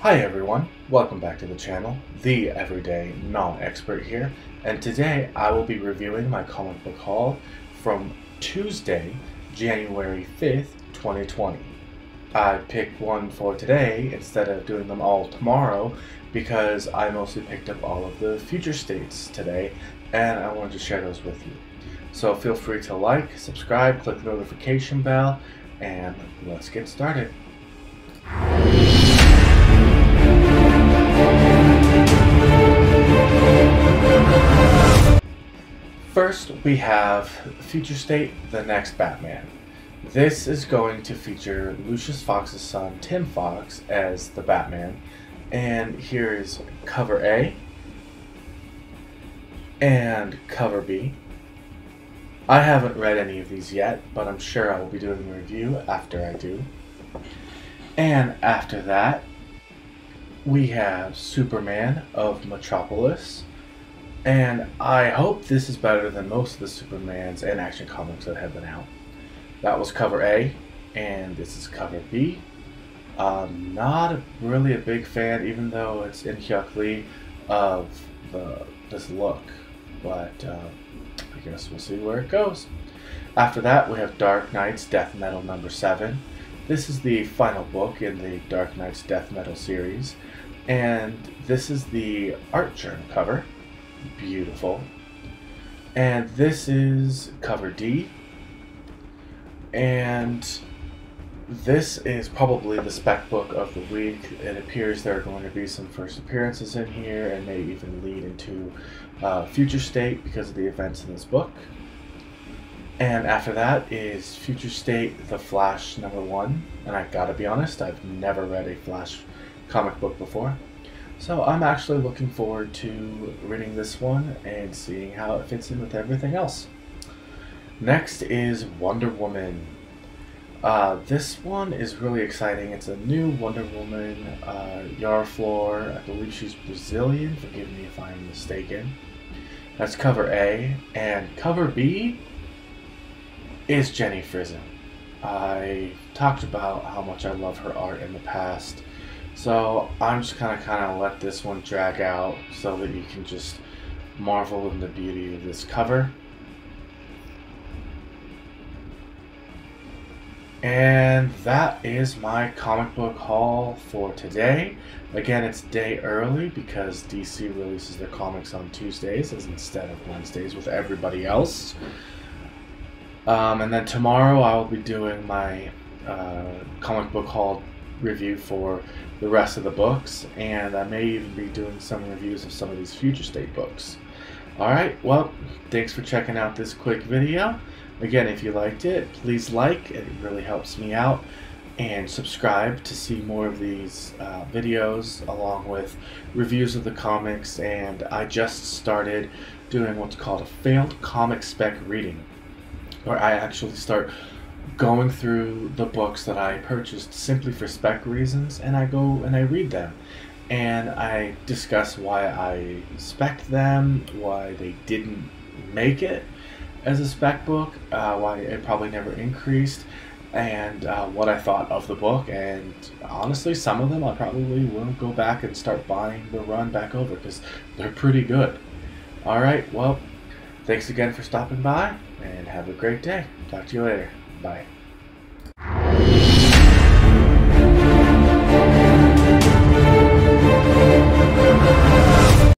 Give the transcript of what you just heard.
Hi everyone, welcome back to the channel, The Everyday Non-Expert here, and today I will be reviewing my comic book haul from Tuesday, January 5th, 2020. I picked one for today instead of doing them all tomorrow because I mostly picked up all of the future states today and I wanted to share those with you. So feel free to like, subscribe, click the notification bell, and let's get started. First, we have Future State The Next Batman. This is going to feature Lucius Fox's son, Tim Fox, as the Batman. And here is cover A and cover B. I haven't read any of these yet, but I'm sure I will be doing a review after I do. And after that, we have Superman of Metropolis. And I hope this is better than most of the Supermans and Action Comics that have been out. That was cover A, and this is cover B. I'm not really a big fan, even though it's Inhyuk Lee, of the this look. But uh, I guess we'll see where it goes. After that, we have Dark Nights Death Metal number 7. This is the final book in the Dark Nights Death Metal series, and this is the art journal cover beautiful. And this is cover D. And this is probably the spec book of the week. It appears there are going to be some first appearances in here and may even lead into uh, future state because of the events in this book. And after that is Future State The Flash number one. And I gotta be honest, I've never read a Flash comic book before. So I'm actually looking forward to reading this one and seeing how it fits in with everything else. Next is Wonder Woman. Uh, this one is really exciting. It's a new Wonder Woman, uh. I believe she's Brazilian. Forgive me if I'm mistaken. That's cover A. And cover B is Jenny Frison. I talked about how much I love her art in the past. So I'm just gonna kind of let this one drag out so that you can just marvel in the beauty of this cover. And that is my comic book haul for today. Again, it's day early because DC releases their comics on Tuesdays instead of Wednesdays with everybody else. Um, and then tomorrow I will be doing my uh, comic book haul review for the rest of the books, and I may even be doing some reviews of some of these future state books. Alright, well, thanks for checking out this quick video. Again, if you liked it, please like, it really helps me out. And subscribe to see more of these uh, videos along with reviews of the comics. And I just started doing what's called a failed comic spec reading, where I actually start going through the books that I purchased simply for spec reasons, and I go and I read them. And I discuss why I spec them, why they didn't make it as a spec book, uh, why it probably never increased, and uh, what I thought of the book. And honestly, some of them I probably will go back and start buying the run back over because they're pretty good. All right, well, thanks again for stopping by, and have a great day. Talk to you later. Bye.